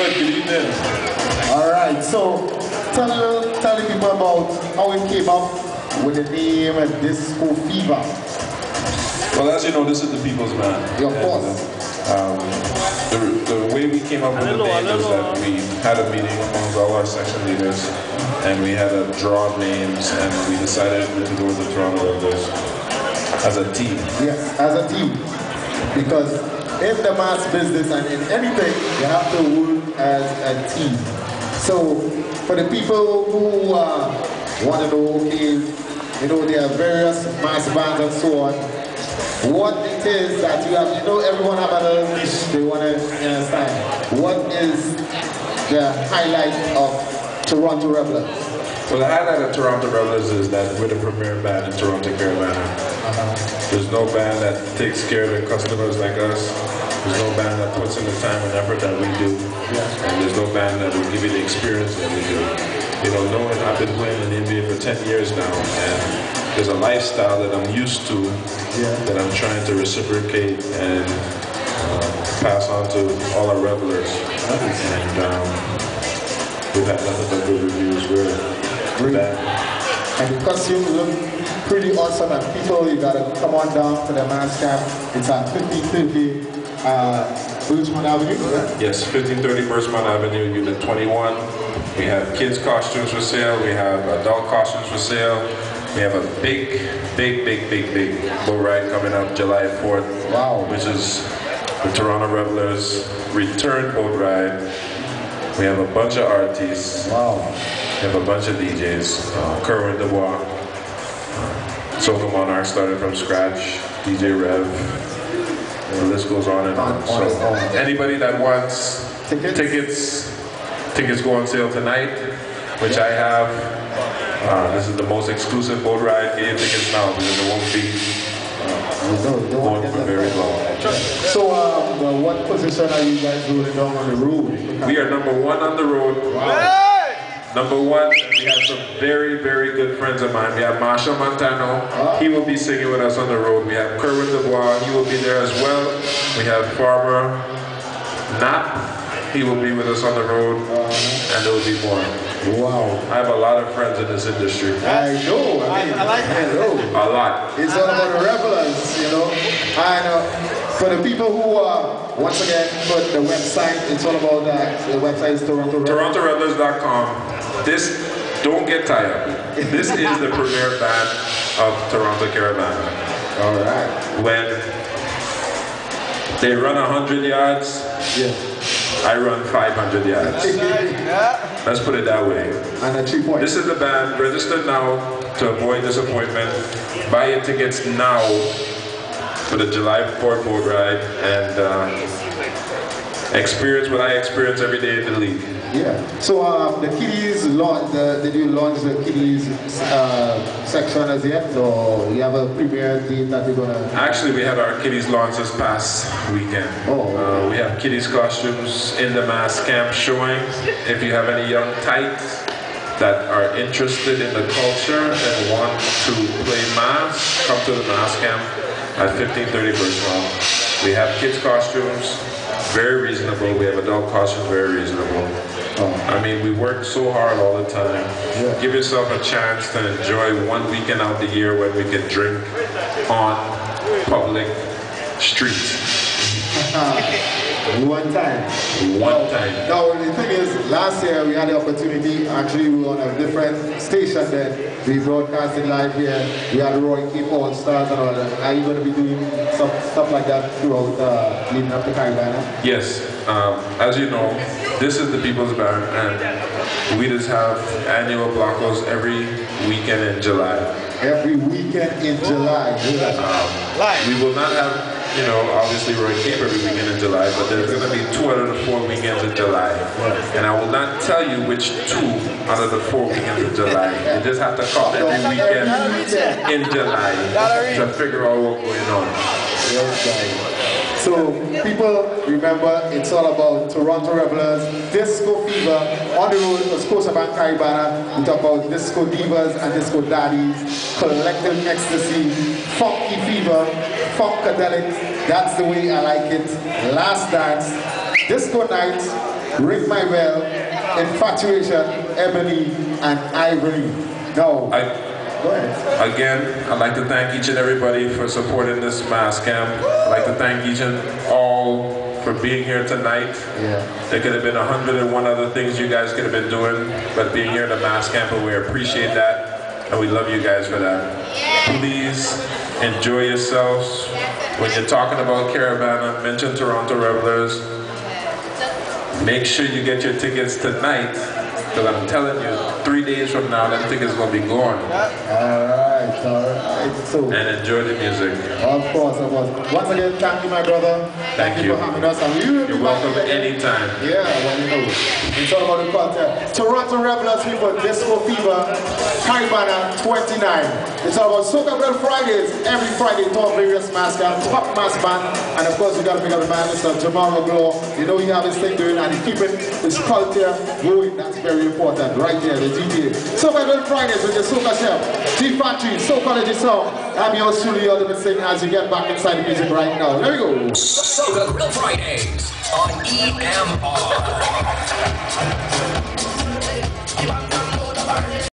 Good, good evening. All right, so tell, tell the people about how it came up with the name Disco Fever. Well, as you know, this is the People's Band. Of And, course. um, the, the way we came up with the name is that we had a meeting amongst all our section leaders, and we had a draw of names, and we decided to go with the Toronto Revellers as a team. Yes, as a team. Because in the mas business and in anything, you have to work as a team. So for the people who uh, want to know, okay, you know, there are various mas bands and so on, what it is that you have, you know, everyone have a little niche they want to understand. What is the highlight of Toronto Revellers? Well, the highlight of Toronto Revellers is that we're the premier band in Toronto, Caribana. There's no band that takes care of their customers like us. There's no band that puts in the time and effort that we do. And there's no band that will give you the experience that we do. You know, knowing I've been playing in the NBA for 10 years now, and there's a lifestyle that I'm used to that I'm trying to reciprocate and uh, pass on to all our revelers. And um, we've had nothing but good reviews. We're, we're bad. And the costumes look pretty awesome and people, you gotta come on down to the mas camp. It's at 1550 uh, Avenue. Yes, 1530 Birchmount Avenue, Unit 21. We have kids' costumes for sale. We have adult costumes for sale. We have a big, big, big, big, big boat ride coming up July 4th. Wow. Which is the Toronto Revellers return boat ride. We have a bunch of artists. Wow. We have a bunch of DJs. Uh, Kerwin Dubois. Uh, Soca Monarch started from scratch. DJ Rev. The list goes on and on. So anybody that wants Tickets? tickets, tickets go on sale tonight, which I have. Uh, this is the most exclusive boat ride. Get your tickets now because it won't be You know, you don't want going for very long. So, um, well, what position are you guys down on the road? We are number one on the road. Number one, we have some very, very good friends of mine. We have Machel Montano. He will be singing with us on the road. We have Kerwin Dubois. He will be there as well. We have Farmer Nappy. He will be with us on the road. And there will be more. Wow. I have a lot of friends in this industry. I know. I, mean, I like that. hello. A lot. It's all about the revelers, you know. And uh, for the people who uh, once again put the website, it's all about that. The website is Toronto Revellers. TorontoRevelers.com. This, don't get tired. This is the premier band of Toronto, Caribana. All right. When they run 100 yards, Yeah. I run 500 yards. Let's put it that way. and a three point. This is the band. Register now to avoid disappointment. Buy your tickets now for the July 4th boat ride and uh, experience what I experience every day in the league. Yeah. So um, the kiddies launch. The, did you launch the kiddies uh, section as yet, or you have a premiere date that you're gonna? Actually, we had our kiddies launch this past weekend. Oh. Uh, we have kiddies costumes in the mas camp showing. If you have any young types that are interested in the culture and want to play mas, come to the mas camp at 1530 Birchmount. We have kids costumes, very reasonable. We have adult costumes, very reasonable. I mean, we work so hard all the time. Yeah. Give yourself a chance to enjoy one weekend out the year when we can drink on public streets. One time. One time. Now the thing is, last year we had the opportunity. Actually, we were on a different station then. We broadcasted live here. We had Roy King All Stars and all that. Are you going to be doing some stuff like that throughout uh, leading up to Caribana? Yes, um, as you know, this is the People's Band, and we just have annual blockos every weekend in July. Every weekend in July. We will not have, you know, obviously Roy Cape every weekend in July, but there's going to be two out of the four weekends in July. And I will not tell you which two out of the four weekends in July. You just have to call every weekend in July to figure out what's going on. So, people, remember, it's all about Toronto Revellers, Disco Fever, on the road for about Caribana. We talk about Disco Divas and Disco Daddies, Collective Ecstasy, Funky Fever, Funkadelic, that's the way I like it. Last Dance, Disco Night, Ring My Bell, Infatuation, Ebony, and Ivory. Now, I, go ahead. Again, I'd like to thank each and everybody for supporting this mas camp. I'd like to thank each and all for being here tonight. Yeah. There could have been hundred and one other things you guys could have been doing, but being here at the mas camp, and we appreciate that, and we love you guys for that. Please enjoy yourselves. When you're talking about Caribana, mention Toronto Revellers. Make sure you get your tickets tonight, because I'm telling you, three days from now, them tickets will be gone. So, And enjoy the music. of course, of course. Once again, thank you, my brother. Thank you you. for having us. And be You're welcome anytime. Yeah, well, you know, it's all about the content. Toronto Revellers people, Disco Fever, Caribana 29. It's all about Soca Bell Fridays, every Friday, top various mas camp, top mas band, and of course, we got to pick up the man, Mr. Jamaal Magloire. You know, he have his thing doing, and he keeping his culture going. That's very important, right there, the GTA. Soca Bell Fridays with the Soca Chef, G Factory, Soca song. I'm your truly ultimate singer as you get back inside the music right now. There we go. Soca Grill Fridays on EMR.